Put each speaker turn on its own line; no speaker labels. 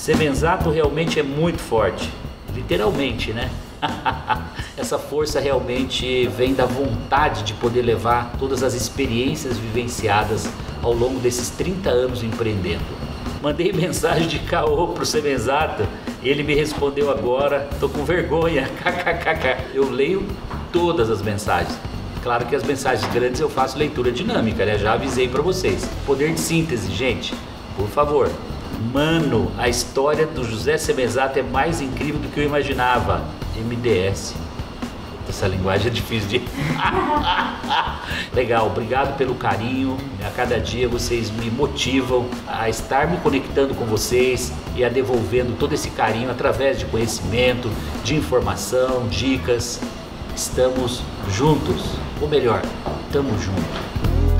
Semenzato realmente é muito forte, literalmente, né? Essa força realmente vem da vontade de poder levar todas as experiências vivenciadas ao longo desses 30 anos empreendendo. Mandei mensagem de caô pro Semenzato ele me respondeu agora, tô com vergonha, kkkk. Eu leio todas as mensagens. Claro que as mensagens grandes eu faço leitura dinâmica, né? Já avisei para vocês. Poder de síntese, gente, por favor. Mano, a história do José Semenzato é mais incrível do que eu imaginava. MDS. Essa linguagem é difícil de. Legal, obrigado pelo carinho. A cada dia vocês me motivam a estar me conectando com vocês e a devolvendo todo esse carinho através de conhecimento, de informação, dicas. Estamos juntos, ou melhor, estamos juntos.